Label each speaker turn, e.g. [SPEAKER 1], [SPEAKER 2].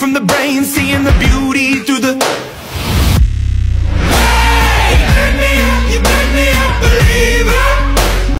[SPEAKER 1] from the brain Seeing the beauty